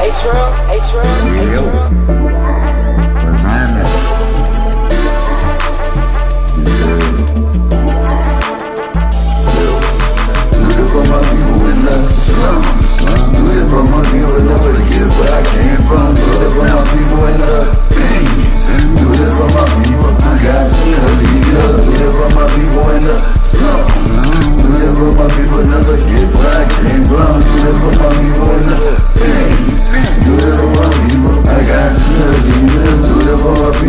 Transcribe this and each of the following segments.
Atrium, Hey, Atrium.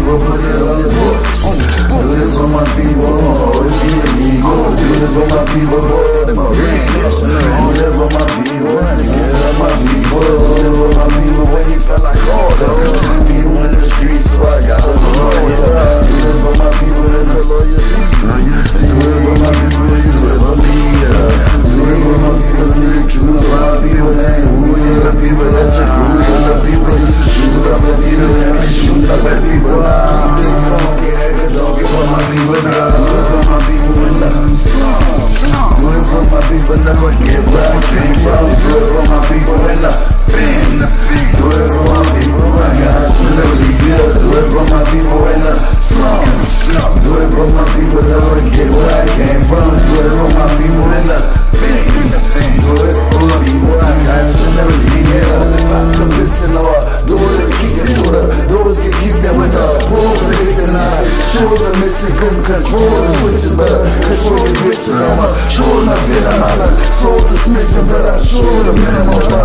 Oh, people, put it on the books. Do this for my people, always be a legal. Do this for my people, boy. up. Do it, pull up, you want to guys, we never get it up. Pop the pistol or do it and it to the doors, get kicked out with the pulls, they hit. Sure, the Mexican control the switches, but control the bitches, I'm a sure enough, hit another. Sold the smith, but I sure the minimum.